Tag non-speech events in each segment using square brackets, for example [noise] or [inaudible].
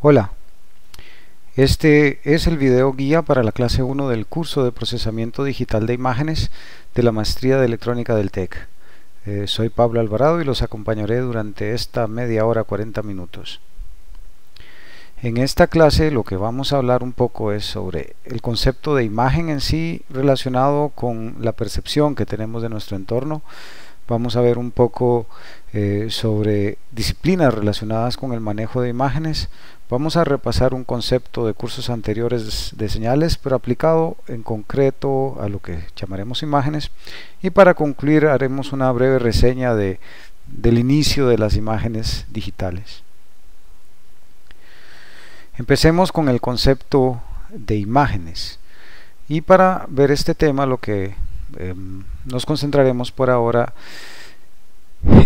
Hola, este es el video guía para la clase 1 del curso de procesamiento digital de imágenes de la maestría de electrónica del TEC. Eh, soy Pablo Alvarado y los acompañaré durante esta media hora 40 minutos. En esta clase lo que vamos a hablar un poco es sobre el concepto de imagen en sí relacionado con la percepción que tenemos de nuestro entorno. Vamos a ver un poco eh, sobre disciplinas relacionadas con el manejo de imágenes. Vamos a repasar un concepto de cursos anteriores de señales, pero aplicado en concreto a lo que llamaremos imágenes. Y para concluir haremos una breve reseña de, del inicio de las imágenes digitales. Empecemos con el concepto de imágenes. Y para ver este tema lo que eh, nos concentraremos por ahora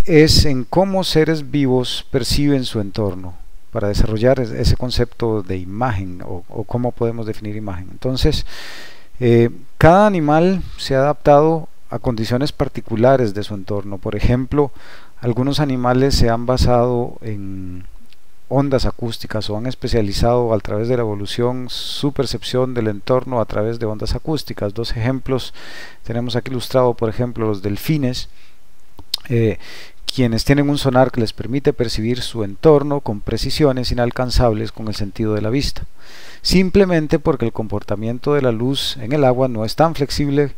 es en cómo seres vivos perciben su entorno para desarrollar ese concepto de imagen o, o cómo podemos definir imagen. Entonces, eh, cada animal se ha adaptado a condiciones particulares de su entorno. Por ejemplo, algunos animales se han basado en ondas acústicas o han especializado a través de la evolución su percepción del entorno a través de ondas acústicas. Dos ejemplos tenemos aquí ilustrado, por ejemplo, los delfines, eh, quienes tienen un sonar que les permite percibir su entorno con precisiones inalcanzables con el sentido de la vista, simplemente porque el comportamiento de la luz en el agua no es tan flexible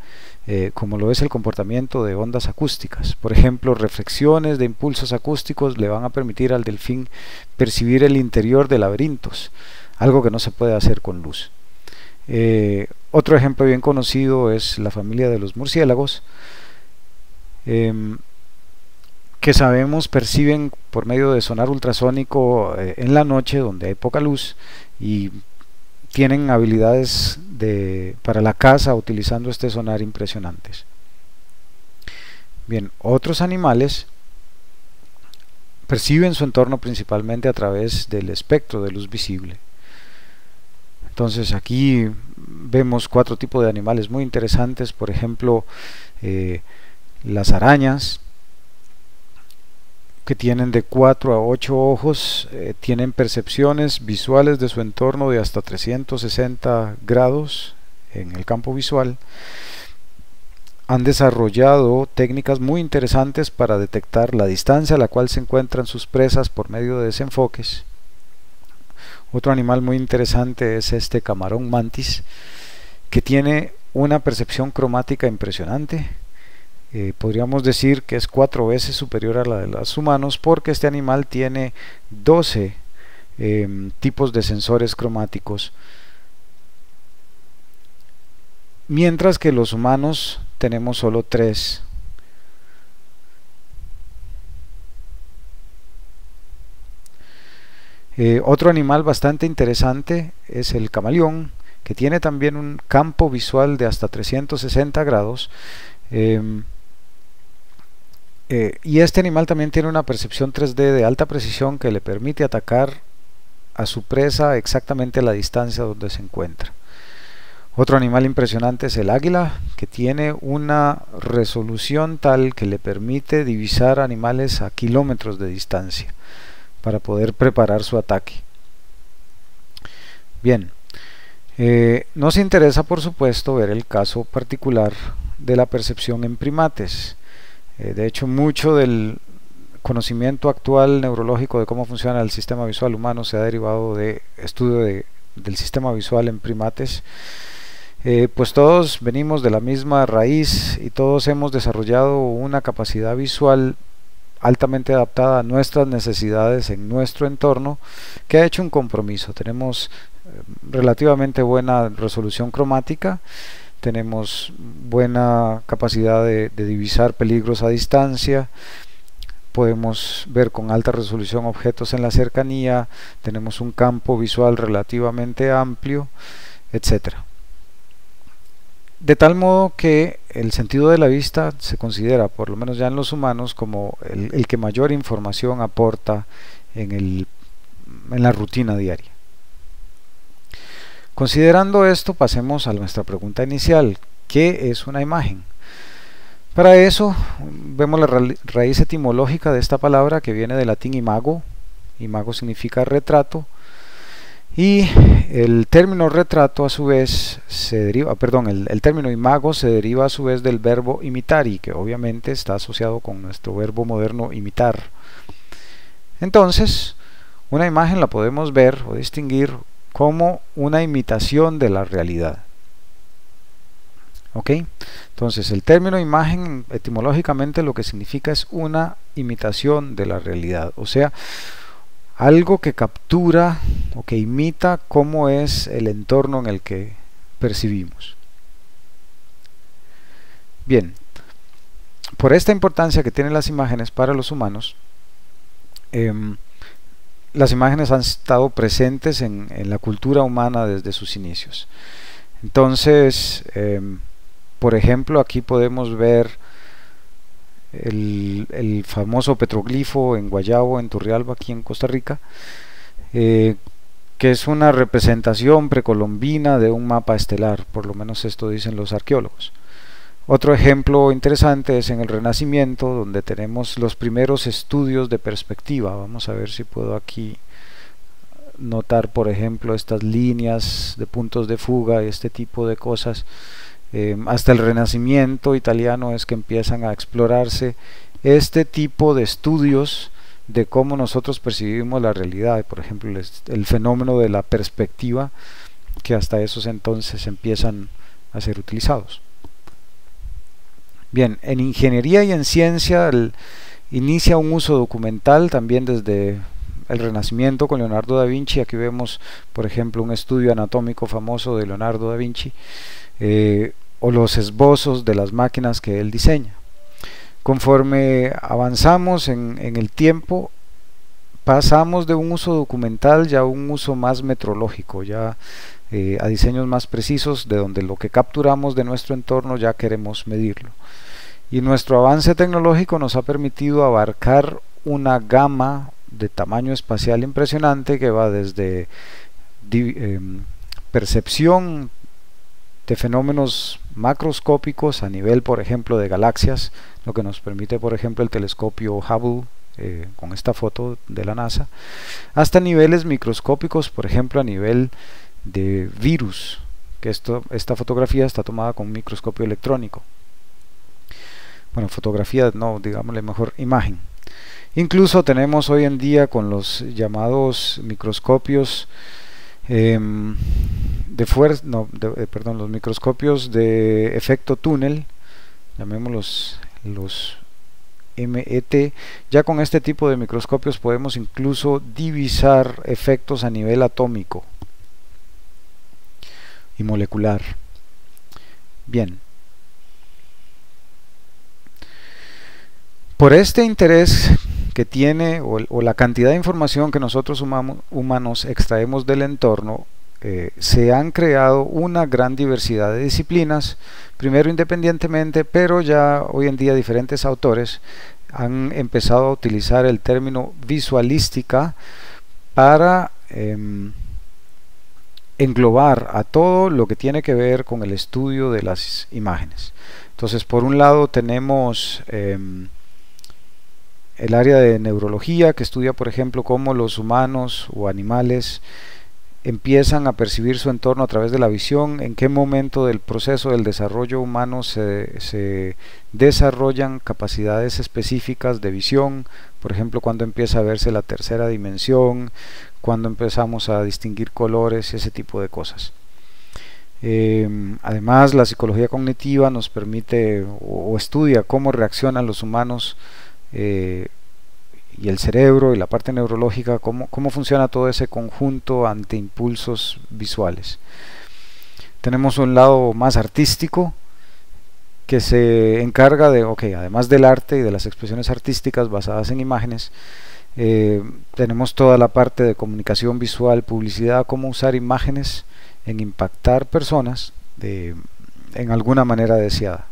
eh, como lo es el comportamiento de ondas acústicas. Por ejemplo, reflexiones de impulsos acústicos le van a permitir al delfín percibir el interior de laberintos, algo que no se puede hacer con luz. Eh, otro ejemplo bien conocido es la familia de los murciélagos, em, que sabemos perciben por medio de sonar ultrasónico eh, en la noche donde hay poca luz y tienen habilidades de, para la caza utilizando este sonar impresionantes. Bien, otros animales perciben su entorno principalmente a través del espectro de luz visible. Entonces aquí vemos cuatro tipos de animales muy interesantes, por ejemplo, eh, las arañas, que tienen de 4 a 8 ojos, eh, tienen percepciones visuales de su entorno de hasta 360 grados en el campo visual. Han desarrollado técnicas muy interesantes para detectar la distancia a la cual se encuentran sus presas por medio de desenfoques. Otro animal muy interesante es este camarón mantis, que tiene una percepción cromática impresionante eh, podríamos decir que es cuatro veces superior a la de los humanos porque este animal tiene 12 em, tipos de sensores cromáticos. Mientras que los humanos tenemos solo 3 eh, otro animal bastante interesante es el camaleón que tiene también un campo visual de hasta 360 grados. Em, eh, y este animal también tiene una percepción 3D de alta precisión que le permite atacar a su presa exactamente a la distancia donde se encuentra. Otro animal impresionante es el águila, que tiene una resolución tal que le permite divisar animales a kilómetros de distancia para poder preparar su ataque. Bien, eh, nos interesa por supuesto ver el caso particular de la percepción en primates. Eh, de hecho, mucho del conocimiento actual neurológico de cómo funciona el sistema visual humano se ha derivado de estudio del sistema visual en primates. Eh, pues todos venimos de la misma raíz y todos hemos desarrollado una capacidad visual altamente adaptada a nuestras necesidades en nuestro entorno que ha hecho un compromiso. Tenemos eh, relativamente buena resolución cromática tenemos buena capacidad de, divisar peligros a distancia, podemos ver con alta resolución objetos en la cercanía, tenemos un campo visual relativamente amplio, etcétera. De tal modo que el sentido de la vista se considera, por lo menos ya en los humanos, como el, que mayor información aporta en la rutina diaria. Considerando esto, pasemos a nuestra pregunta inicial. ¿Qué es una imagen? Para eso, vemos la raíz etimológica de esta palabra que viene del latín imago. Imago significa retrato. Y el término retrato a su vez se deriva, perdón, el, término imago se deriva a su vez del verbo imitar y que obviamente está asociado con nuestro verbo moderno imitar. Entonces, una imagen la podemos ver o distinguir como una imitación de la realidad. ¿Ok? Entonces, el término imagen etimológicamente lo que significa es una imitación de la realidad. O sea, algo que captura o que imita cómo es el entorno en el que percibimos. Bien, por esta importancia que tienen las imágenes para los humanos, em, las imágenes han estado presentes en, la cultura humana desde sus inicios. Entonces, em, por ejemplo, aquí podemos ver el, famoso petroglifo en Guayabo, en Turrialba, aquí en Costa Rica, eh, que es una representación precolombina de un mapa estelar, por lo menos esto dicen los arqueólogos. Otro ejemplo interesante es en el Renacimiento, donde tenemos los primeros estudios de perspectiva. Vamos a ver si puedo aquí notar, por ejemplo, estas líneas de puntos de fuga y este tipo de cosas Em, hasta el Renacimiento italiano es que empiezan a explorarse este tipo de estudios de cómo nosotros percibimos la realidad, por ejemplo el, fenómeno de la perspectiva que hasta esos entonces empiezan a ser utilizados. Bien, en ingeniería y en ciencia inicia un uso documental también desde el Renacimiento con Leonardo da Vinci. Aquí vemos, por ejemplo, un estudio anatómico famoso de Leonardo da Vinci. Eh, o los esbozos de las máquinas que él diseña. Conforme avanzamos en, el tiempo, pasamos de un uso documental ya a un uso más metrológico, ya eh, a diseños más precisos de donde lo que capturamos de nuestro entorno ya queremos medirlo. Y nuestro avance tecnológico nos ha permitido abarcar una gama de tamaño espacial impresionante que va desde em, percepción de fenómenos macroscópicos a nivel, por ejemplo, de galaxias, lo que nos permite, por ejemplo, el telescopio Hubble eh, con esta foto de la NASA, hasta niveles microscópicos, por ejemplo, a nivel de virus, que esto, esta fotografía está tomada con un microscopio electrónico. Bueno, fotografía, no, digámosle mejor imagen. Incluso tenemos hoy en día con los llamados microscopios Em, de fuerza, no, eh, perdón, los microscopios de efecto túnel, llamémoslos los MET, ya con este tipo de microscopios podemos incluso divisar efectos a nivel atómico y molecular. Bien. Por este interés que tiene o, la cantidad de información que nosotros humanos extraemos del entorno, eh, se han creado una gran diversidad de disciplinas, primero independientemente, pero ya hoy en día diferentes autores han empezado a utilizar el término visualística para em, englobar a todo lo que tiene que ver con el estudio de las imágenes. Entonces, por un lado tenemos em, el área de neurología que estudia por ejemplo cómo los humanos o animales empiezan a percibir su entorno a través de la visión, en qué momento del proceso del desarrollo humano se, desarrollan capacidades específicas de visión, por ejemplo cuando empieza a verse la tercera dimensión, cuando empezamos a distinguir colores, ese tipo de cosas. Em, además la psicología cognitiva nos permite o estudia cómo reaccionan los humanos eh, y el cerebro y la parte neurológica, cómo, cómo funciona todo ese conjunto ante impulsos visuales. Tenemos un lado más artístico que se encarga de, además del arte y de las expresiones artísticas basadas en imágenes, eh, tenemos toda la parte de comunicación visual, publicidad, cómo usar imágenes en impactar personas de, en alguna manera deseada.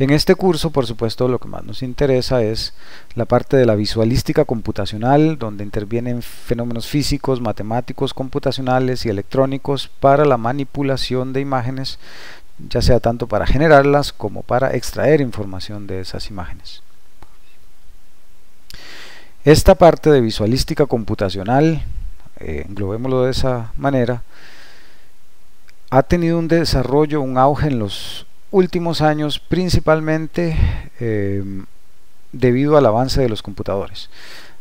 En este curso, por supuesto, lo que más nos interesa es la parte de la visualística computacional, donde intervienen fenómenos físicos, matemáticos, computacionales y electrónicos para la manipulación de imágenes, ya sea tanto para generarlas como para extraer información de esas imágenes. Esta parte de visualística computacional eh, englobémoslo de esa manera, ha tenido un desarrollo, un auge en los últimos años, principalmente eh, debido al avance de los computadores.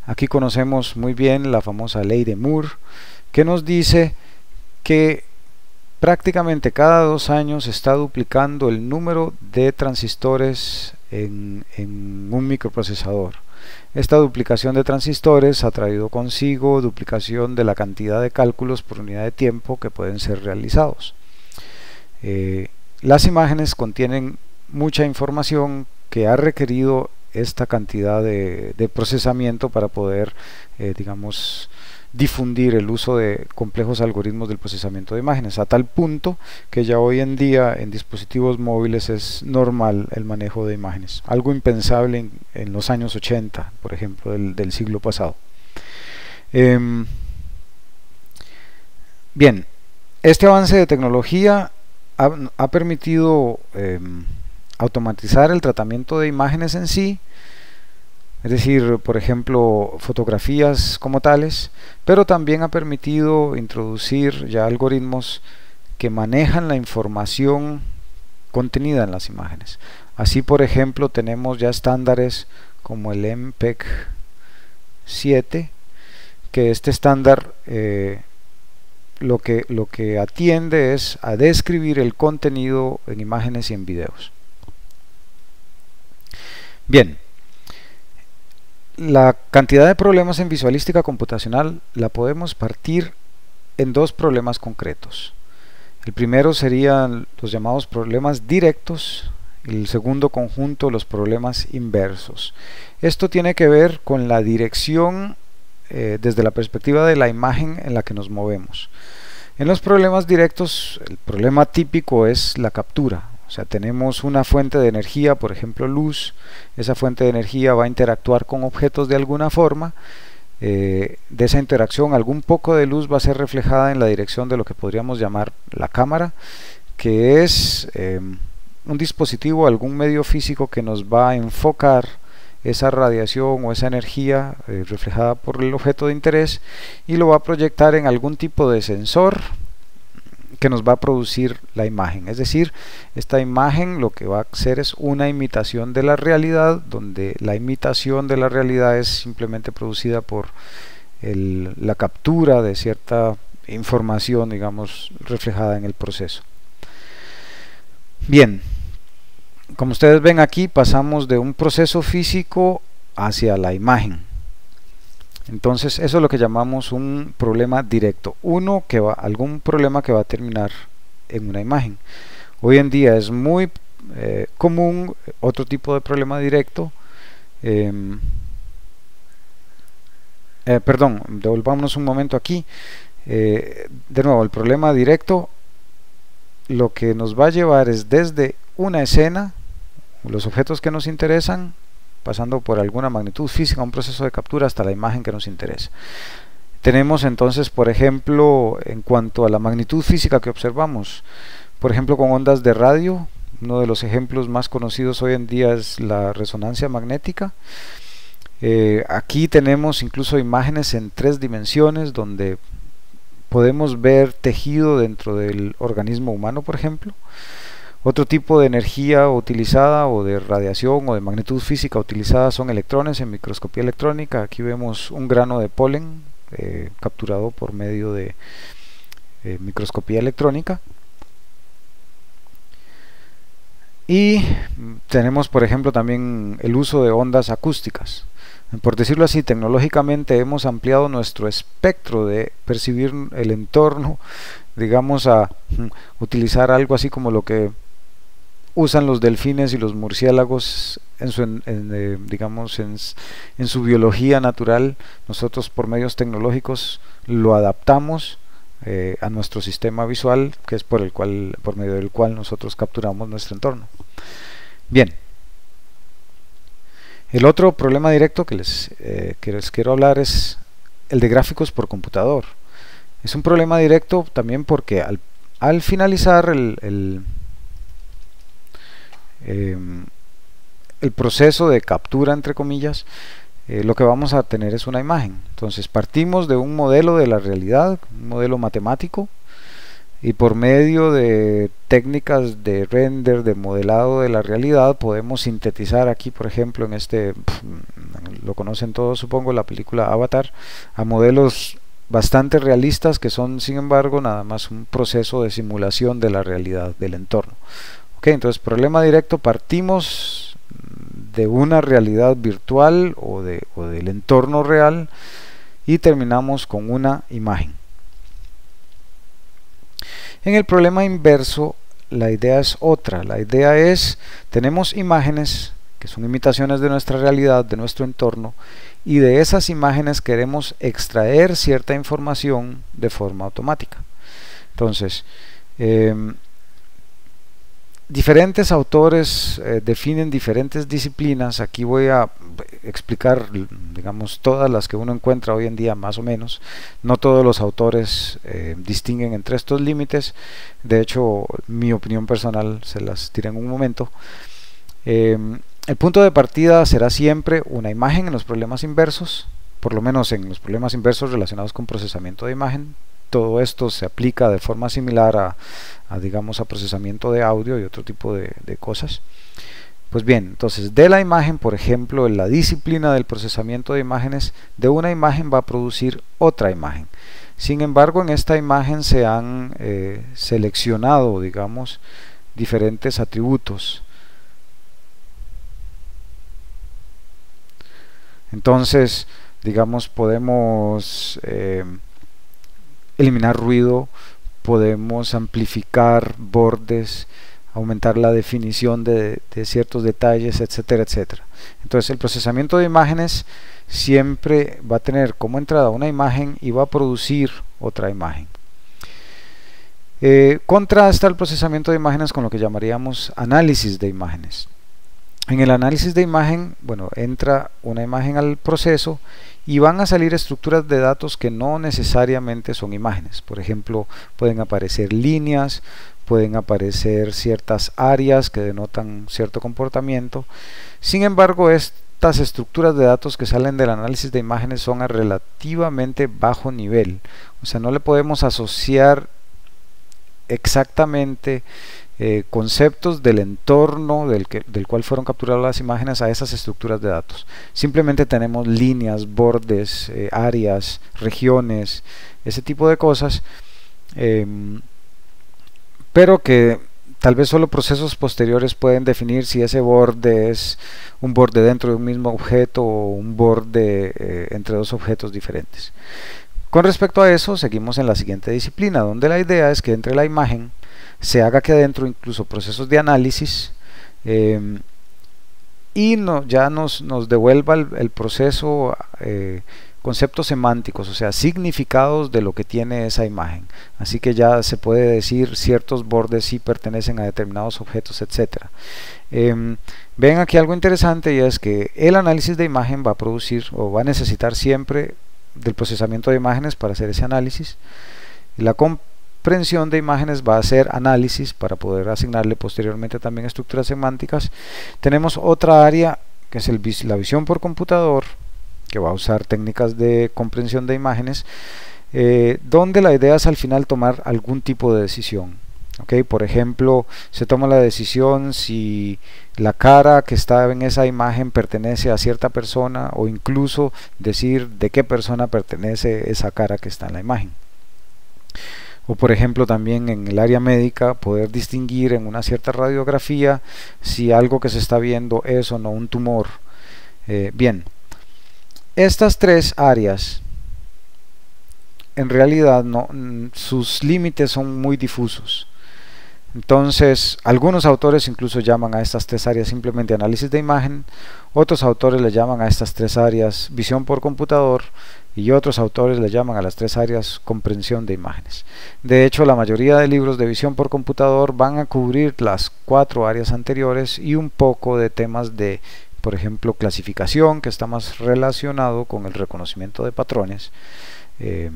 Aquí conocemos muy bien la famosa ley de Moore, que nos dice que prácticamente cada dos años está duplicando el número de transistores en, en, un microprocesador. Esta duplicación de transistores ha traído consigo duplicación de la cantidad de cálculos por unidad de tiempo que pueden ser realizados. Eh, las imágenes contienen mucha información que ha requerido esta cantidad de, procesamiento para poder, eh, digamos, difundir el uso de complejos algoritmos del procesamiento de imágenes, a tal punto que ya hoy en día en dispositivos móviles es normal el manejo de imágenes, algo impensable en, los años 80, por ejemplo, del, siglo pasado. Em, bien, este avance de tecnología ha, permitido em, automatizar el tratamiento de imágenes en sí, es decir, por ejemplo, fotografías como tales, pero también ha permitido introducir ya algoritmos que manejan la información contenida en las imágenes. Así, por ejemplo, tenemos ya estándares como el MPEG 7, que este estándar eh, lo, que, lo que atiende es a describir el contenido en imágenes y en videos. Bien, la cantidad de problemas en visualística computacional la podemos partir en dos problemas concretos. El primero serían los llamados problemas directos el segundo conjunto los problemas inversos. Esto tiene que ver con la dirección eh, desde la perspectiva de la imagen en la que nos movemos. En los problemas directos, el problema típico es la captura, o sea, tenemos una fuente de energía, por ejemplo luz, esa fuente de energía va a interactuar con objetos de alguna forma, eh, de esa interacción algún poco de luz va a ser reflejada en la dirección de lo que podríamos llamar la cámara, que es em, un dispositivo, algún medio físico que nos va a enfocar esa radiación o esa energía eh, reflejada por el objeto de interés y lo va a proyectar en algún tipo de sensor que nos va a producir la imagen. Es decir, esta imagen lo que va a hacer es una imitación de la realidad, donde la imitación de la realidad es simplemente producida por la captura de cierta información, digamos, reflejada en el proceso. Bien, como ustedes ven aquí, pasamos de un proceso físico hacia la imagen. Entonces eso es lo que llamamos un problema directo. Uno que va, algún problema que va a terminar en una imagen. Hoy en día es muy eh, común otro tipo de problema directo. Em, eh, perdón, devolvámonos un momento aquí. Eh, de nuevo, el problema directo lo que nos va a llevar es desde una escena, los objetos que nos interesan, pasando por alguna magnitud física, un proceso de captura hasta la imagen que nos interesa. Tenemos entonces, por ejemplo, en cuanto a la magnitud física que observamos, por ejemplo con ondas de radio, uno de los ejemplos más conocidos hoy en día es la resonancia magnética. Eh, aquí tenemos incluso imágenes en tres dimensiones donde podemos ver tejido dentro del organismo humano, por ejemplo. Otro tipo de energía utilizada o de radiación o de magnitud física utilizada son electrones en microscopía electrónica. Aquí vemos un grano de polen eh, capturado por medio de eh, microscopía electrónica. Y tenemos, por ejemplo, también el uso de ondas acústicas. Por decirlo así, tecnológicamente hemos ampliado nuestro espectro de percibir el entorno, [laughs] digamos, a mm, utilizar algo así como lo que usan los delfines y los murciélagos en su, eh, digamos, en, su biología natural, nosotros por medios tecnológicos lo adaptamos eh, a nuestro sistema visual, que es por, el cual, por medio del cual nosotros capturamos nuestro entorno. Bien, el otro problema directo que les, eh, que les quiero hablar es el de gráficos por computador. Es un problema directo también porque al, al finalizar el Em, el proceso de captura, entre comillas, eh, lo que vamos a tener es una imagen. Entonces partimos de un modelo de la realidad, un modelo matemático, y por medio de técnicas de render, de modelado de la realidad, podemos sintetizar aquí, por ejemplo, en este, lo conocen todos supongo, la película Avatar, a modelos bastante realistas que son, sin embargo, nada más un proceso de simulación de la realidad, del entorno. Ok, entonces, problema directo, partimos de una realidad virtual o, de, o del entorno real y terminamos con una imagen. En el problema inverso, la idea es otra. La idea es, tenemos imágenes que son imitaciones de nuestra realidad, de nuestro entorno, y de esas imágenes queremos extraer cierta información de forma automática. Entonces, em, diferentes autores eh, definen diferentes disciplinas. Aquí voy a explicar, digamos, todas las que uno encuentra hoy en día, más o menos. No todos los autores eh, distinguen entre estos límites. De hecho, mi opinión personal se las tira en un momento. Em, el punto de partida será siempre una imagen en los problemas inversos, por lo menos en los problemas inversos relacionados con procesamiento de imagen, todo esto se aplica de forma similar a, digamos a procesamiento de audio y otro tipo de, cosas pues bien, entonces de la imagen, por ejemplo, en la disciplina del procesamiento de imágenes, de una imagen va a producir otra imagen. Sin embargo, en esta imagen se han eh, seleccionado, digamos, diferentes atributos. Entonces, digamos, podemos eh, eliminar ruido, podemos amplificar bordes, aumentar la definición de, ciertos detalles, etcétera, etcétera. Entonces el procesamiento de imágenes siempre va a tener como entrada una imagen y va a producir otra imagen. Eh, contrasta el procesamiento de imágenes con lo que llamaríamos análisis de imágenes. En el análisis de imagen, bueno, entra una imagen al proceso y van a salir estructuras de datos que no necesariamente son imágenes. Por ejemplo, pueden aparecer líneas, pueden aparecer ciertas áreas que denotan cierto comportamiento. Sin embargo, estas estructuras de datos que salen del análisis de imágenes son a relativamente bajo nivel. O sea, no le podemos asociar exactamente eh, conceptos del entorno del, que, del cual fueron capturadas las imágenes a esas estructuras de datos. Simplemente tenemos líneas, bordes, eh, áreas, regiones, ese tipo de cosas, em, pero que tal vez solo procesos posteriores pueden definir si ese borde es un borde dentro de un mismo objeto o un borde eh, entre dos objetos diferentes. Con respecto a eso, seguimos en la siguiente disciplina, donde la idea es que entre la imagen se haga que adentro incluso procesos de análisis em, y no, ya nos, nos devuelva el, proceso eh, conceptos semánticos, o sea, significados de lo que tiene esa imagen. Así que ya se puede decir ciertos bordes si pertenecen a determinados objetos, etc. Em, ven aquí algo interesante y es que el análisis de imagen va a producir o va a necesitar siempre del procesamiento de imágenes para hacer ese análisis. La, comprensión de imágenes va a ser análisis para poder asignarle posteriormente también estructuras semánticas. Tenemos otra área que es el, la visión por computador, que va a usar técnicas de comprensión de imágenes, eh, donde la idea es al final tomar algún tipo de decisión. Okay, por ejemplo, se toma la decisión si la cara que está en esa imagen pertenece a cierta persona o incluso decir de qué persona pertenece esa cara que está en la imagen o por ejemplo también en el área médica poder distinguir en una cierta radiografía si algo que se está viendo es o no un tumor. Eh, bien, estas tres áreas en realidad no, sus límites son muy difusos. Entonces, algunos autores incluso llaman a estas tres áreas simplemente análisis de imagen, otros autores le llaman a estas tres áreas visión por computador y otros autores le llaman a las tres áreas comprensión de imágenes. De hecho, la mayoría de libros de visión por computador van a cubrir las cuatro áreas anteriores y un poco de temas de, por ejemplo, clasificación, que está más relacionado con el reconocimiento de patrones, eh,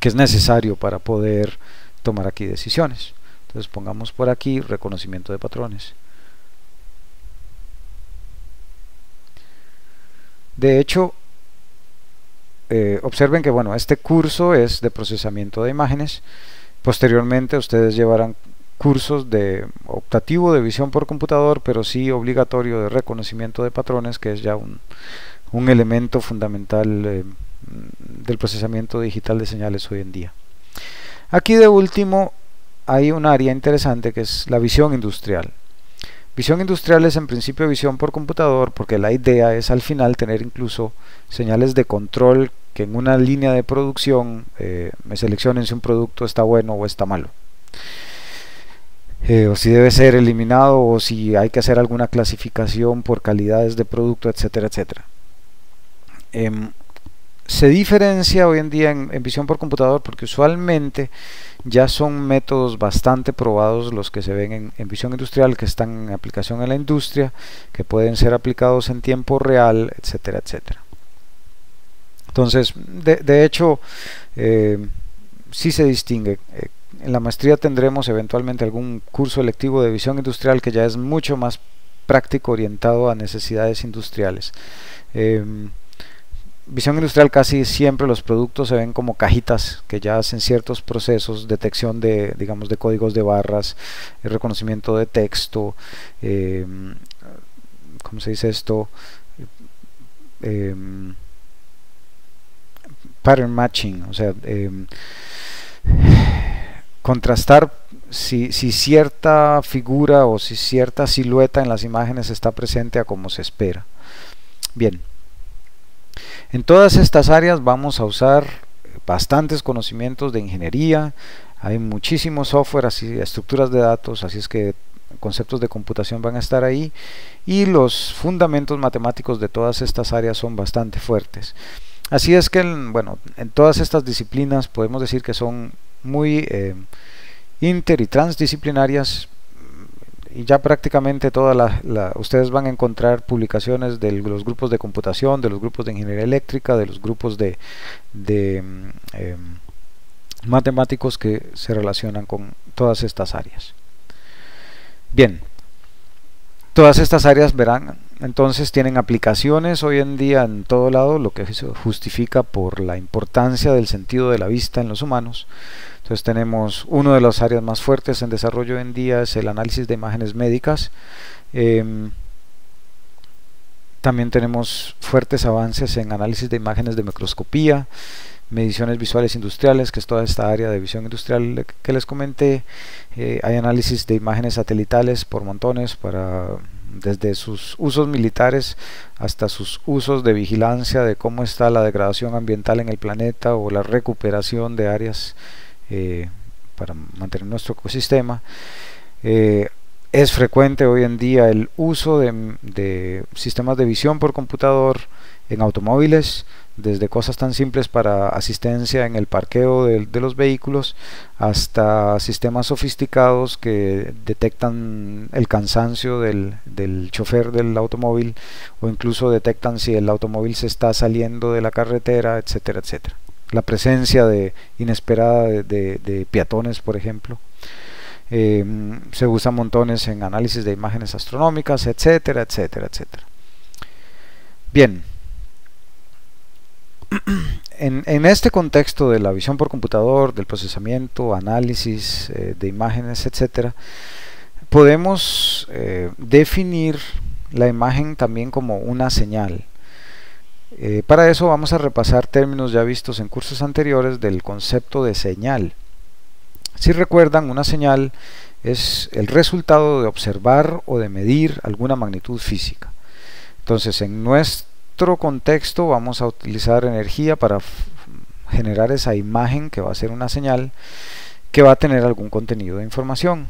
que es necesario para poder tomar aquí decisiones. Entonces pongamos por aquí reconocimiento de patrones. De hecho, eh, observen que bueno, este curso es de procesamiento de imágenes. Posteriormente ustedes llevarán cursos de optativo de visión por computador, pero sí obligatorio de reconocimiento de patrones, que es ya un, elemento fundamental eh, del procesamiento digital de señales hoy en día. Aquí de último hay un área interesante que es la visión industrial. Visión industrial es en principio visión por computador porque la idea es al final tener incluso señales de control que en una línea de producción eh, me seleccionen si un producto está bueno o está malo. Eh, o si debe ser eliminado o si hay que hacer alguna clasificación por calidades de producto, etcétera, etcétera. Em, se diferencia hoy en día en, visión por computador porque usualmente ya son métodos bastante probados los que se ven en, visión industrial que están en aplicación en la industria que pueden ser aplicados en tiempo real etcétera etcétera. Entonces de, hecho eh, sí se distingue. Eh, en la maestría tendremos eventualmente algún curso electivo de visión industrial que ya es mucho más práctico orientado a necesidades industriales. Em, visión industrial casi siempre los productos se ven como cajitas que ya hacen ciertos procesos, detección de, digamos, de códigos de barras, el reconocimiento de texto, eh, ¿cómo se dice esto? Em, pattern matching, o sea, contrastar si, si, cierta figura o si cierta silueta en las imágenes está presente a como se espera. Bien. En todas estas áreas vamos a usar bastantes conocimientos de ingeniería, hay muchísimo software, así, estructuras de datos, así es que conceptos de computación van a estar ahí y los fundamentos matemáticos de todas estas áreas son bastante fuertes. Así es que, bueno, en todas estas disciplinas podemos decir que son muy eh, inter y transdisciplinarias, y ya prácticamente todas las ustedes van a encontrar publicaciones de los grupos de computación, de los grupos de ingeniería eléctrica, de los grupos de, mm, em, matemáticos que se relacionan con todas estas áreas. Bien, todas estas áreas verán, entonces tienen aplicaciones hoy en día en todo lado, lo que justifica por la importancia del sentido de la vista en los humanos. Entonces tenemos una de las áreas más fuertes en desarrollo hoy en día es el análisis de imágenes médicas. Em, también tenemos fuertes avances en análisis de imágenes de microscopía, mediciones visuales industriales, que es toda esta área de visión industrial que les comenté. Eh, hay análisis de imágenes satelitales por montones para desde sus usos militares hasta sus usos de vigilancia de cómo está la degradación ambiental en el planeta o la recuperación de áreas eh, para mantener nuestro ecosistema. Eh, es frecuente hoy en día el uso de, sistemas de visión por computador en automóviles, desde cosas tan simples para asistencia en el parqueo de, los vehículos hasta sistemas sofisticados que detectan el cansancio del, del, chofer del automóvil o incluso detectan si el automóvil se está saliendo de la carretera, etcétera, etcétera la presencia de inesperada de, peatones, por ejemplo. Em, se usa montones en análisis de imágenes astronómicas, etcétera, etcétera, etcétera. Bien, [clears throat] en, este contexto de la visión por computador, del procesamiento, análisis eh, de imágenes, etcétera, podemos eh, definir la imagen también como una señal. Eh, para eso vamos a repasar términos ya vistos en cursos anteriores del concepto de señal. Si recuerdan, una señal es el resultado de observar o de medir alguna magnitud física. Entonces, en nuestro contexto vamos a utilizar energía para generar esa imagen que va a ser una señal que va a tener algún contenido de información.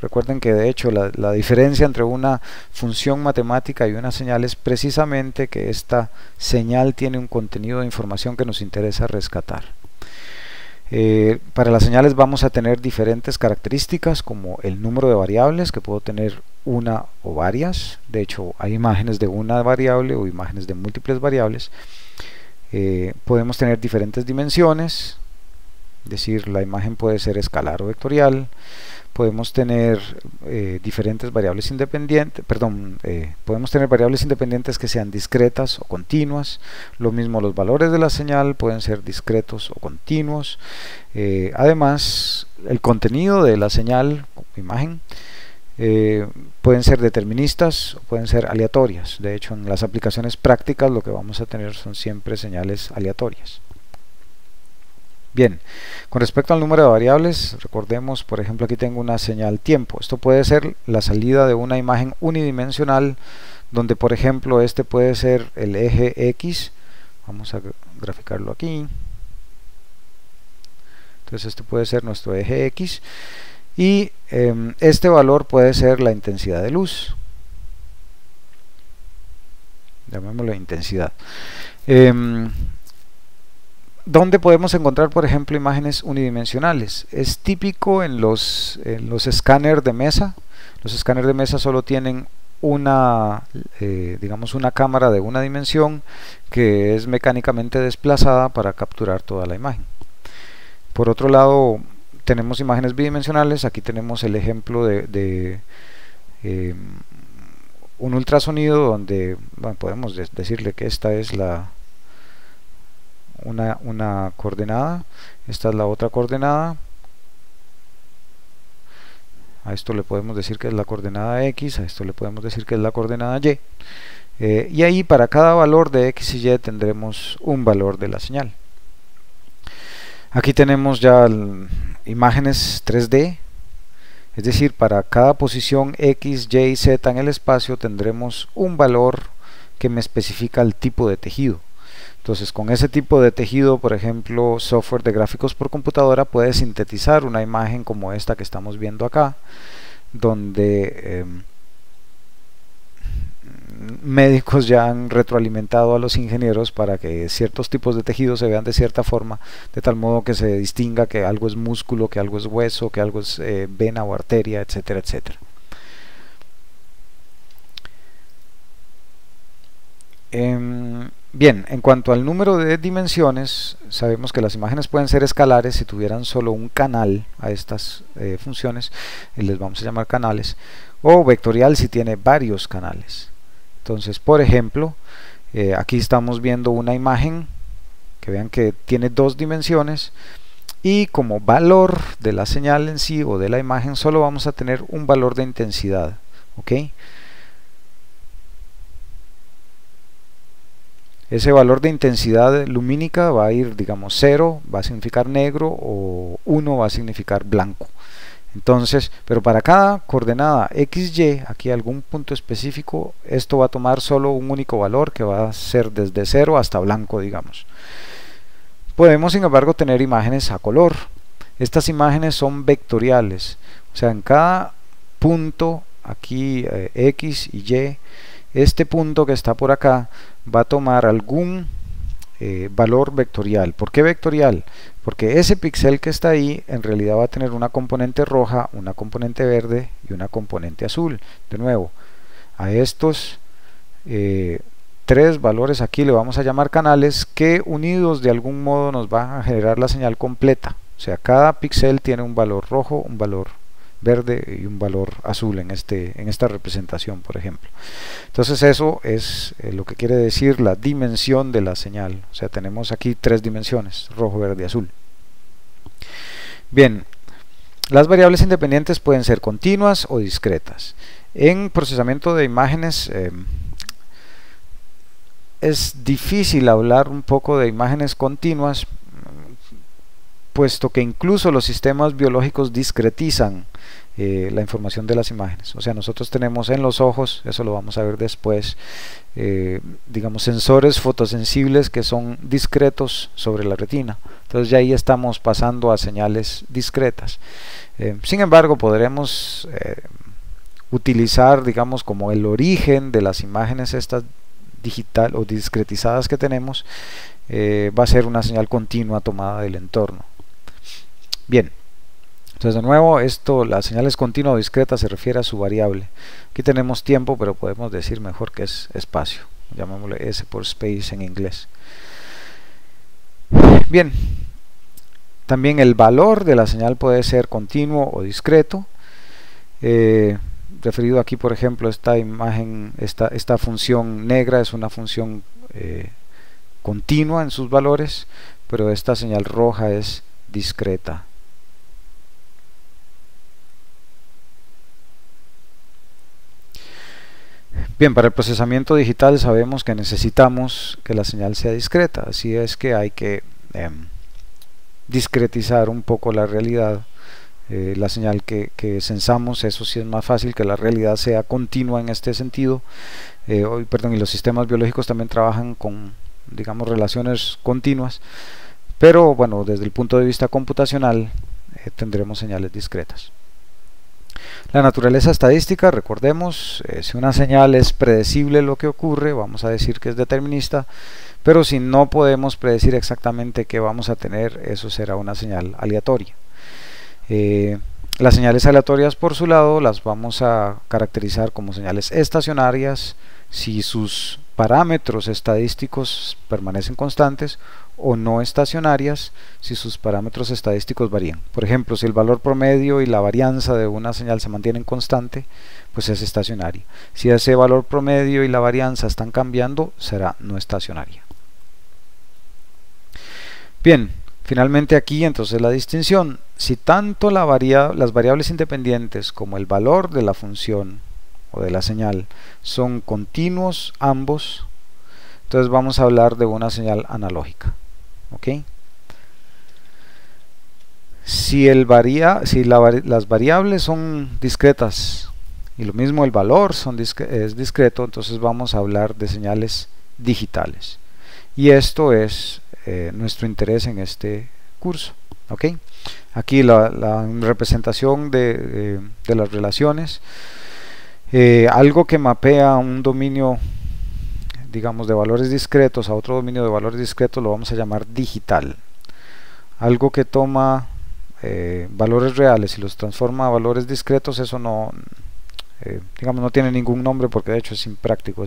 Recuerden que de hecho la, diferencia entre una función matemática y una señal es precisamente que esta señal tiene un contenido de información que nos interesa rescatar. Eh, para las señales vamos a tener diferentes características como el número de variables, que puedo tener una o varias. De hecho, hay imágenes de una variable o imágenes de múltiples variables. Eh, podemos tener diferentes dimensiones, es decir, la imagen puede ser escalar o vectorial, podemos tener eh, diferentes variables independientes, perdón, eh, podemos tener variables independientes que sean discretas o continuas, lo mismo los valores de la señal pueden ser discretos o continuos, eh, además el contenido de la señal, imagen, pueden ser deterministas o pueden ser aleatorias, de hecho en las aplicaciones prácticas lo que vamos a tener son siempre señales aleatorias. Bien, con respecto al número de variables, recordemos, por ejemplo, aquí tengo una señal tiempo. Esto puede ser la salida de una imagen unidimensional, donde, por ejemplo, este puede ser el eje X. Vamos a graficarlo aquí. Entonces, este puede ser nuestro eje X. Y em, este valor puede ser la intensidad de luz. Llamémoslo intensidad. Em, ¿Dónde podemos encontrar, por ejemplo, imágenes unidimensionales? Es típico en los, los escáneres de mesa. Los escáneres de mesa solo tienen una, eh, digamos, una cámara de una dimensión que es mecánicamente desplazada para capturar toda la imagen. Por otro lado, tenemos imágenes bidimensionales. Aquí tenemos el ejemplo de, em, un ultrasonido donde podemos decirle que esta es la una, una coordenada, esta es la otra coordenada, a esto le podemos decir que es la coordenada X, a esto le podemos decir que es la coordenada Y. Eh, y ahí para cada valor de X y Y tendremos un valor de la señal. Aquí tenemos ya imágenes 3D, es decir, para cada posición X, Y y Z en el espacio tendremos un valor que me especifica el tipo de tejido. Entonces con ese tipo de tejido, por ejemplo, software de gráficos por computadora puede sintetizar una imagen como esta que estamos viendo acá, donde em, médicos ya han retroalimentado a los ingenieros para que ciertos tipos de tejidos se vean de cierta forma, de tal modo que se distinga que algo es músculo, que algo es hueso, que algo es eh, vena o arteria, etcétera, etcétera. Em, Bien, en cuanto al número de dimensiones, sabemos que las imágenes pueden ser escalares si tuvieran solo un canal a estas eh, funciones, y les vamos a llamar canales, o vectorial si tiene varios canales. Entonces, por ejemplo, eh, aquí estamos viendo una imagen que vean que tiene dos dimensiones y como valor de la señal en sí o de la imagen solo vamos a tener un valor de intensidad. ¿ok? Ese valor de intensidad lumínica va a ir, digamos, 0 va a significar negro o 1 va a significar blanco. Entonces, pero para cada coordenada XY, aquí algún punto específico, esto va a tomar solo un único valor que va a ser desde 0 hasta blanco, digamos. Podemos, sin embargo, tener imágenes a color. Estas imágenes son vectoriales, o sea, en cada punto, aquí eh, X y Y, este punto que está por acá va a tomar algún eh, valor vectorial. ¿Por qué vectorial? Porque ese píxel que está ahí en realidad va a tener una componente roja, una componente verde y una componente azul. De nuevo, a estos eh, tres valores aquí le vamos a llamar canales que unidos de algún modo nos van a generar la señal completa. O sea, cada píxel tiene un valor rojo, un valor verde y un valor azul en, este, en esta representación, por ejemplo. Entonces eso es eh, lo que quiere decir la dimensión de la señal. O sea, tenemos aquí tres dimensiones, rojo, verde y azul. Bien, las variables independientes pueden ser continuas o discretas. En procesamiento de imágenes em, es difícil hablar un poco de imágenes continuas, puesto que incluso los sistemas biológicos discretizan eh, la información de las imágenes. O sea, nosotros tenemos en los ojos, eso lo vamos a ver después, eh, digamos sensores fotosensibles que son discretos sobre la retina. Entonces ya ahí estamos pasando a señales discretas. Eh, sin embargo, podremos utilizar, digamos, como el origen de las imágenes estas digital o discretizadas que tenemos, va a ser una señal continua tomada del entorno. Bien, entonces de nuevo, esto, la señal es continua o discreta, se refiere a su variable. Aquí tenemos tiempo, pero podemos decir mejor que es espacio. Llamémosle S por space en inglés. Bien, también el valor de la señal puede ser continuo o discreto. Eh, referido aquí, por ejemplo, esta imagen, esta, esta función negra es una función eh, continua en sus valores, pero esta señal roja es discreta. Bien, para el procesamiento digital sabemos que necesitamos que la señal sea discreta, así es que hay que em, discretizar un poco la realidad, eh, la señal que, que, censamos, eso sí es más fácil que la realidad sea continua en este sentido. Eh, perdón, y los sistemas biológicos también trabajan con, digamos, relaciones continuas, pero bueno, desde el punto de vista computacional eh, tendremos señales discretas. La naturaleza estadística, recordemos, si una señal es predecible lo que ocurre, vamos a decir que es determinista, pero si no podemos predecir exactamente qué vamos a tener, eso será una señal aleatoria. Eh, las señales aleatorias por su lado las vamos a caracterizar como señales estacionarias si sus parámetros estadísticos permanecen constantes o no estacionarias si sus parámetros estadísticos varían. Por ejemplo, si el valor promedio y la varianza de una señal se mantienen constante, pues es estacionaria. Si ese valor promedio y la varianza están cambiando, será no estacionaria. Bien, finalmente aquí entonces la distinción. Si tanto la las variables independientes como el valor de la función o de la señal son continuos ambos, entonces vamos a hablar de una señal analógica. ¿ok? Si, el varia, si las variables son discretas y lo mismo el valor son es discreto, entonces vamos a hablar de señales digitales. Y esto es eh, nuestro interés en este curso. ¿ok? Aquí la, representación de, las relaciones. Eh, algo que mapea un dominio digamos de valores discretos a otro dominio de valores discretos lo vamos a llamar digital. Algo que toma eh, valores reales y los transforma a valores discretos eso no digamos no tiene ningún nombre porque de hecho es impráctico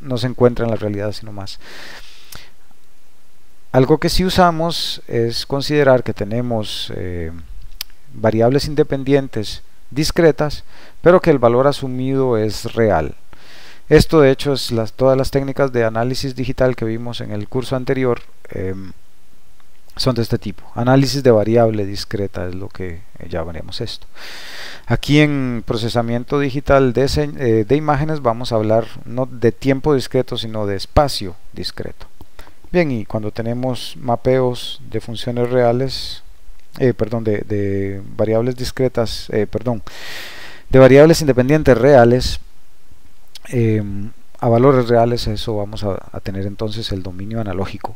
no se encuentra en la realidad sino más. Algo que sí usamos es considerar que tenemos eh, variables independientes discretas, pero que el valor asumido es real. Esto de hecho es las, todas las técnicas de análisis digital que vimos en el curso anterior em, son de este tipo. Análisis de variable discreta es lo que eh, llamaremos esto. Aquí en procesamiento digital de, eh, de imágenes vamos a hablar no de tiempo discreto sino de espacio discreto. Bien, y cuando tenemos mapeos de funciones reales, eh, perdón, de, variables discretas, eh, perdón, de variables independientes reales em, a valores reales, eso vamos a, tener entonces el dominio analógico.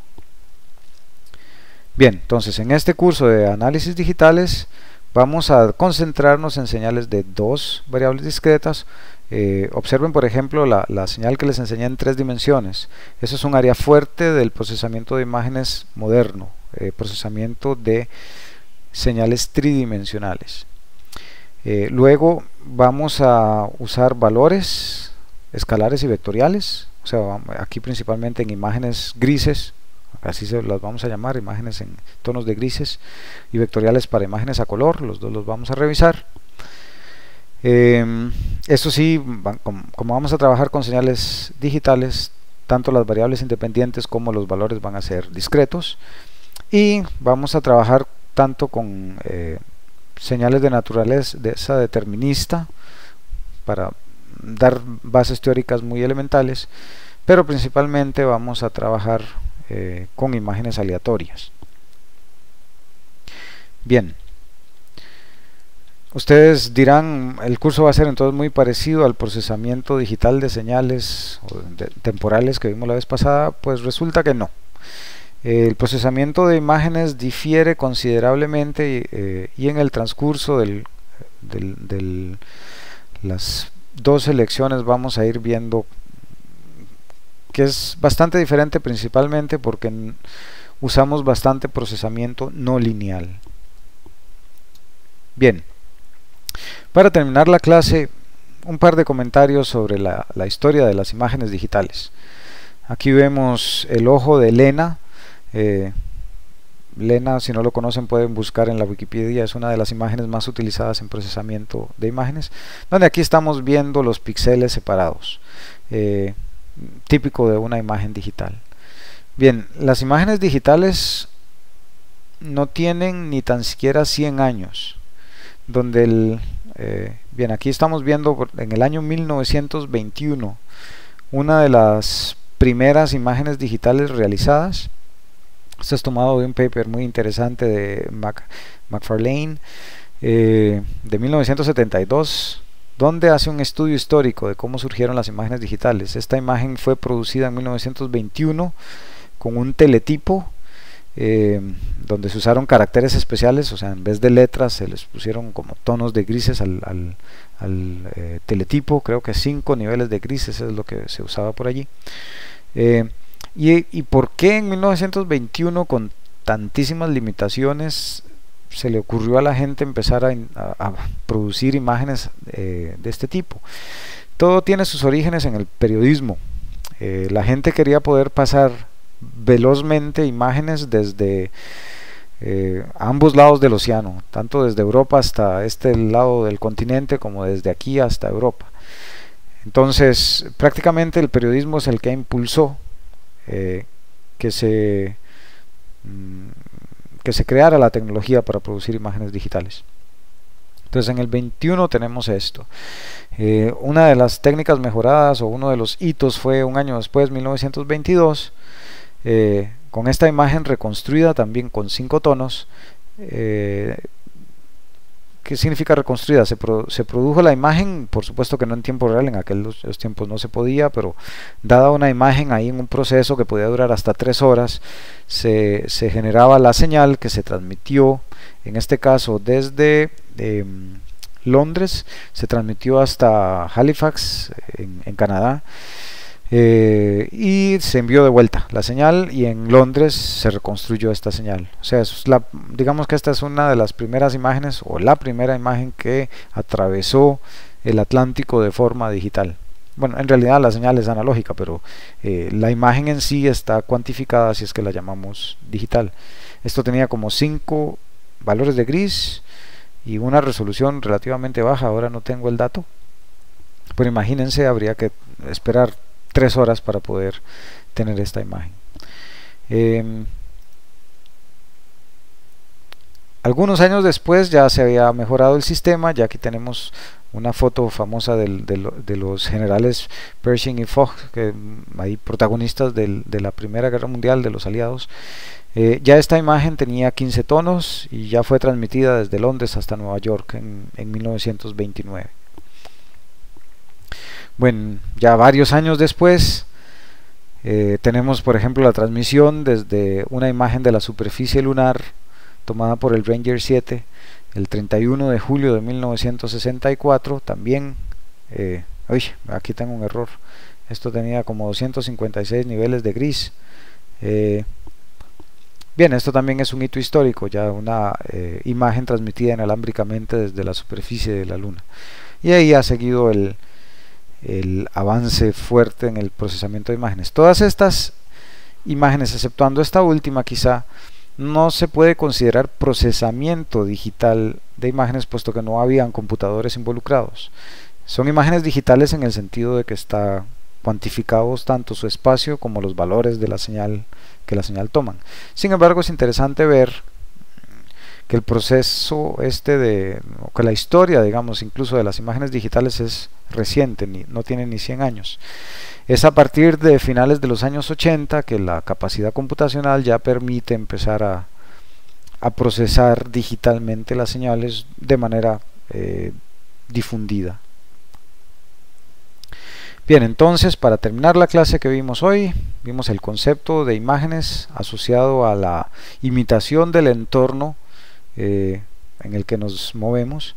Bien, entonces en este curso de análisis digitales vamos a concentrarnos en señales de dos variables discretas eh, observen por ejemplo la, señal que les enseñé en tres dimensiones. Eso es un área fuerte del procesamiento de imágenes moderno, eh, procesamiento de señales tridimensionales. Eh, luego vamos a usar valores escalares y vectoriales, o sea, aquí principalmente en imágenes grises, así se las vamos a llamar, imágenes en tonos de grises y vectoriales para imágenes a color, los dos los vamos a revisar. Eh, eso sí, como, vamos a trabajar con señales digitales, tanto las variables independientes como los valores van a ser discretos y vamos a trabajar tanto con eh, señales de naturaleza determinista para dar bases teóricas muy elementales, pero principalmente vamos a trabajar eh, con imágenes aleatorias. Bien. Ustedes dirán, el curso va a ser entonces muy parecido al procesamiento digital de señales temporales que vimos la vez pasada, pues resulta que no. El procesamiento de imágenes difiere considerablemente eh, y en el transcurso de las dos elecciones vamos a ir viendo que es bastante diferente principalmente porque usamos bastante procesamiento no lineal. Bien. Para terminar la clase, un par de comentarios sobre la, historia de las imágenes digitales. Aquí vemos el ojo de Elena, eh, Lena, si no lo conocen, pueden buscar en la Wikipedia, es una de las imágenes más utilizadas en procesamiento de imágenes, donde aquí estamos viendo los píxeles separados, eh, típico de una imagen digital. Bien, las imágenes digitales no tienen ni tan siquiera 100 años, donde el... Eh, bien, aquí estamos viendo en el año 1921 una de las primeras imágenes digitales realizadas. Esto es tomado de un paper muy interesante de McFarlane eh, de 1972, donde hace un estudio histórico de cómo surgieron las imágenes digitales. Esta imagen fue producida en 1921 con un teletipo eh, donde se usaron caracteres especiales, o sea, en vez de letras se les pusieron como tonos de grises al, eh, teletipo, creo que cinco niveles de grises es lo que se usaba por allí. Y, por qué en 1921 con tantísimas limitaciones se le ocurrió a la gente empezar a, producir imágenes de este tipo? Todo tiene sus orígenes en el periodismo. la gente quería poder pasar velozmente imágenes desde eh, ambos lados del océano, tanto desde Europa hasta este lado del continente como desde aquí hasta Europa. Entonces, prácticamente el periodismo es el que impulsó eh, que se mm, que se creara la tecnología para producir imágenes digitales. Entonces en el 21 tenemos esto. Eh, una de las técnicas mejoradas o uno de los hitos fue un año después, 1922, eh, con esta imagen reconstruida también con cinco tonos ¿Qué significa reconstruida? Se, produjo la imagen, por supuesto que no en tiempo real, en aquellos tiempos no se podía, pero dada una imagen ahí en un proceso que podía durar hasta tres horas, se, generaba la señal que se transmitió, en este caso desde em, Londres, se transmitió hasta Halifax, en Canadá, eh, y se envió de vuelta la señal y en Londres se reconstruyó esta señal. O sea, digamos que esta es una de las primeras imágenes o la primera imagen que atravesó el Atlántico de forma digital. Bueno, en realidad la señal es analógica, pero eh, la imagen en sí está cuantificada si es que la llamamos digital. Esto tenía como 5 valores de gris y una resolución relativamente baja, ahora no tengo el dato. Pero imagínense, habría que esperar tres horas para poder tener esta imagen. Em, algunos años después ya se había mejorado el sistema, ya que tenemos una foto famosa de, los generales Pershing y Fogg, que mm, protagonistas de la Primera Guerra Mundial de los aliados. Eh, ya esta imagen tenía 15 tonos y ya fue transmitida desde Londres hasta Nueva York en, en 1929. Bueno, ya varios años después eh, tenemos por ejemplo la transmisión desde una imagen de la superficie lunar tomada por el Ranger 7 el 31 de julio de 1964 también eh, uy, aquí tengo un error esto tenía como 256 niveles de gris eh, bien esto también es un hito histórico ya una eh, imagen transmitida inalámbricamente desde la superficie de la luna y ahí ha seguido el, el avance fuerte en el procesamiento de imágenes. Todas estas imágenes, exceptuando esta última quizá, no se puede considerar procesamiento digital de imágenes puesto que no habían computadores involucrados. Son imágenes digitales en el sentido de que está cuantificados tanto su espacio como los valores de la señal que la señal toman. Sin embargo, es interesante ver que el proceso este de, que la historia, digamos, incluso de las imágenes digitales es reciente, ni, no tiene ni 100 años. Es a partir de finales de los años 80 que la capacidad computacional ya permite empezar a, procesar digitalmente las señales de manera eh, difundida. Bien, entonces para terminar la clase que vimos hoy, vimos el concepto de imágenes asociado a la imitación del entorno eh, en el que nos movemos.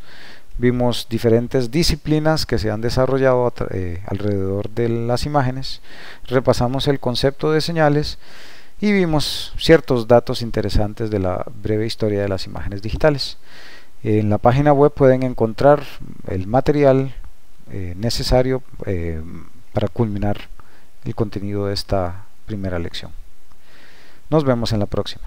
Vimos diferentes disciplinas que se han desarrollado eh, alrededor de las imágenes. Repasamos el concepto de señales y vimos ciertos datos interesantes de la breve historia de las imágenes digitales. En la página web pueden encontrar el material eh, necesario para culminar el contenido de esta primera lección. Nos vemos en la próxima.